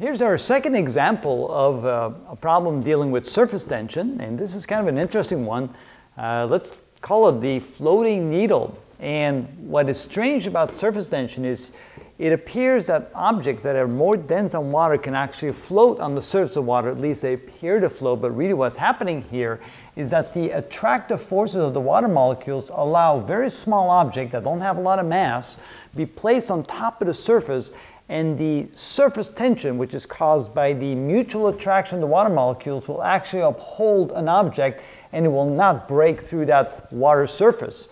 Here's our second example of uh, a problem dealing with surface tension, and this is kind of an interesting one. Uh, let's call it the floating needle. And what is strange about surface tension is it appears that objects that are more dense on water can actually float on the surface of water, at least they appear to float, but really what's happening here is that the attractive forces of the water molecules allow very small objects that don't have a lot of mass be placed on top of the surface and the surface tension, which is caused by the mutual attraction of the water molecules, will actually uphold an object and it will not break through that water surface.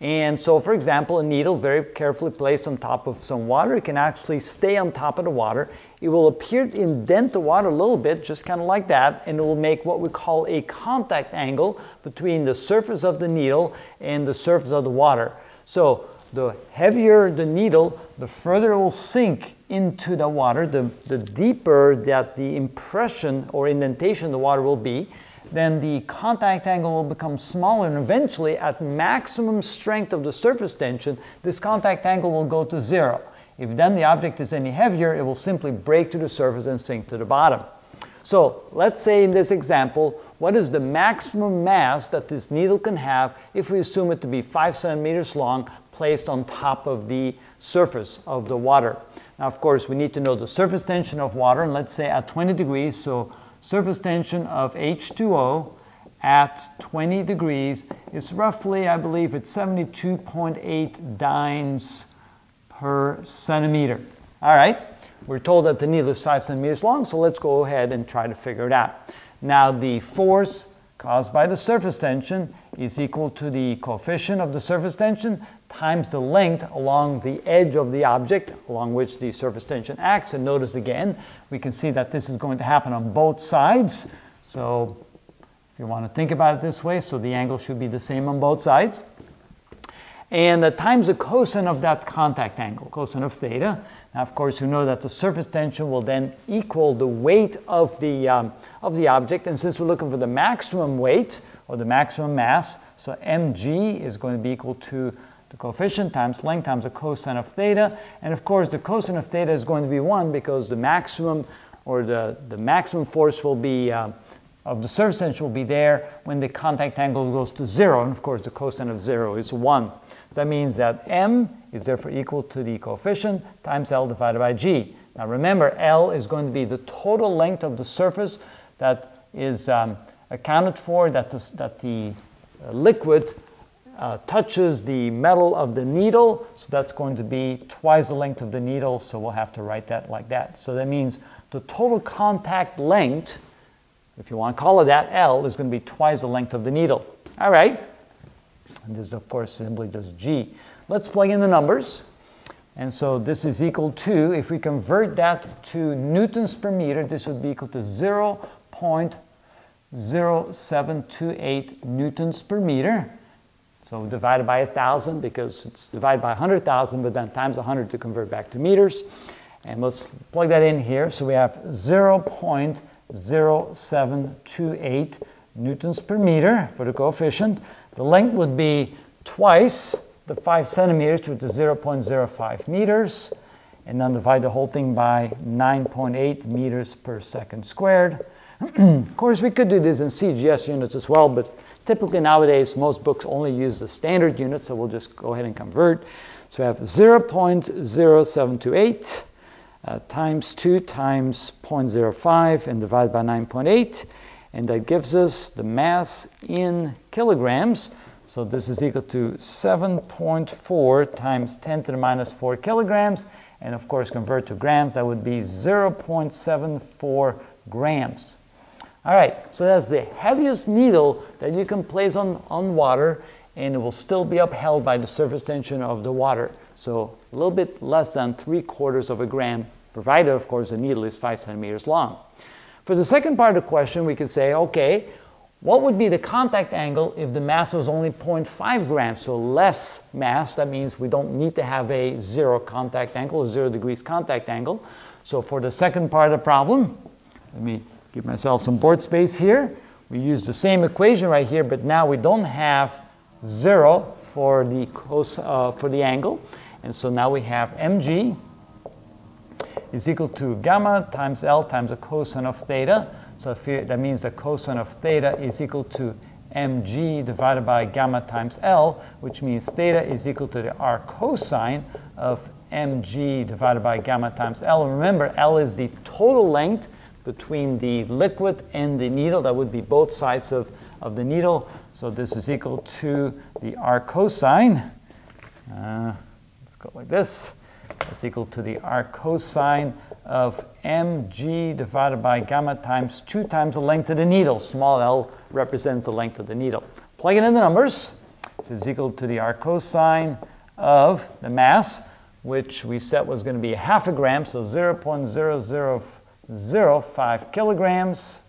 And so, for example, a needle very carefully placed on top of some water, it can actually stay on top of the water. It will appear to indent the water a little bit, just kind of like that, and it will make what we call a contact angle between the surface of the needle and the surface of the water. So the heavier the needle, the further it will sink into the water, the, the deeper that the impression or indentation the water will be, then the contact angle will become smaller and eventually at maximum strength of the surface tension, this contact angle will go to zero. If then the object is any heavier, it will simply break to the surface and sink to the bottom. So let's say in this example, what is the maximum mass that this needle can have if we assume it to be 5 centimeters long placed on top of the surface of the water. Now, of course, we need to know the surface tension of water, and let's say at 20 degrees, so surface tension of H2O at 20 degrees is roughly, I believe, it's 72.8 dynes per centimeter. All right, we're told that the needle is 5 centimeters long, so let's go ahead and try to figure it out. Now, the force caused by the surface tension is equal to the coefficient of the surface tension times the length along the edge of the object along which the surface tension acts. And notice again, we can see that this is going to happen on both sides. So if you want to think about it this way, so the angle should be the same on both sides. And times the cosine of that contact angle, cosine of theta. Now, of course, you know that the surface tension will then equal the weight of the, um, of the object. And since we're looking for the maximum weight or the maximum mass, so mg is going to be equal to the coefficient times length times the cosine of theta. And of course, the cosine of theta is going to be 1 because the maximum or the, the maximum force will be uh, of the surface tension will be there when the contact angle goes to 0. And of course, the cosine of 0 is 1. That means that m is therefore equal to the coefficient times L divided by g. Now remember, L is going to be the total length of the surface that is um, accounted for, that the, that the uh, liquid uh, touches the metal of the needle, so that's going to be twice the length of the needle, so we'll have to write that like that. So that means the total contact length, if you want to call it that, L, is going to be twice the length of the needle. All right. And this, is, of course, simply just G. Let's plug in the numbers. And so this is equal to, if we convert that to newtons per meter, this would be equal to 0.0728 newtons per meter. So divided by 1,000 because it's divided by 100,000, but then times 100 to convert back to meters. And let's plug that in here. So we have 0.0728 newtons per meter for the coefficient. The length would be twice the 5 centimeters, which is 0.05 meters. And then divide the whole thing by 9.8 meters per second squared. of course, we could do this in CGS units as well, but Typically nowadays, most books only use the standard unit, so we'll just go ahead and convert. So we have 0.0728 uh, times 2 times 0.05 and divided by 9.8. And that gives us the mass in kilograms. So this is equal to 7.4 times 10 to the minus 4 kilograms. And of course, convert to grams, that would be 0.74 grams. All right, so that's the heaviest needle that you can place on, on water and it will still be upheld by the surface tension of the water. So a little bit less than three quarters of a gram, provided of course the needle is five centimeters long. For the second part of the question, we could say, okay, what would be the contact angle if the mass was only 0.5 grams, so less mass? That means we don't need to have a zero contact angle, zero degrees contact angle. So for the second part of the problem, let me give myself some board space here. We use the same equation right here, but now we don't have zero for the, cos, uh, for the angle. And so now we have mg is equal to gamma times L times the cosine of theta. So that means the cosine of theta is equal to mg divided by gamma times L, which means theta is equal to the arc cosine of mg divided by gamma times L. Remember, L is the total length between the liquid and the needle. That would be both sides of, of the needle. So this is equal to the arc cosine. Uh, let's go like this. That's equal to the arc cosine of mg divided by gamma times 2 times the length of the needle. Small l represents the length of the needle. Plug in the numbers. This is equal to the arc cosine of the mass, which we said was going to be half a gram, so 0.0005 kilograms.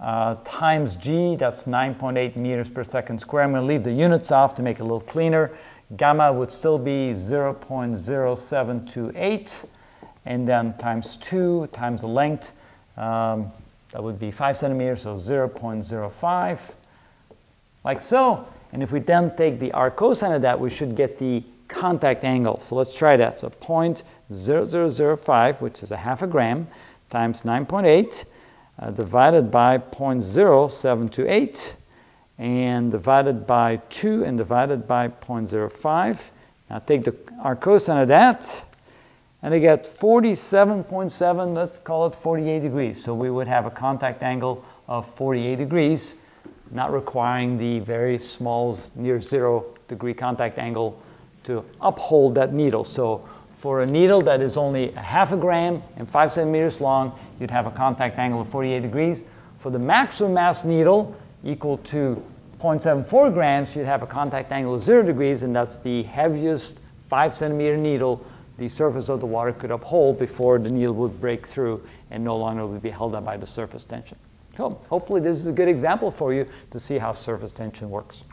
Uh, times g, that's 9.8 meters per second square. I'm going to leave the units off to make it a little cleaner. Gamma would still be 0.0728, and then times 2 times the length, um, that would be 5 centimeters, so 0.05, like so. And if we then take the arc cosine of that, we should get the contact angle. So let's try that. So 0.0005, which is a half a gram, times 9.8, uh, divided by 0.0728, and divided by 2 and divided by 0.05. Now take the arc cosine of that, and I get 47.7, let's call it 48 degrees. So we would have a contact angle of 48 degrees, not requiring the very small near zero degree contact angle to uphold that needle. So for a needle that is only a half a gram and five centimeters long, you'd have a contact angle of 48 degrees. For the maximum mass needle equal to 0.74 grams, you'd have a contact angle of zero degrees, and that's the heaviest five centimeter needle the surface of the water could uphold before the needle would break through and no longer would be held up by the surface tension. So hopefully this is a good example for you to see how surface tension works.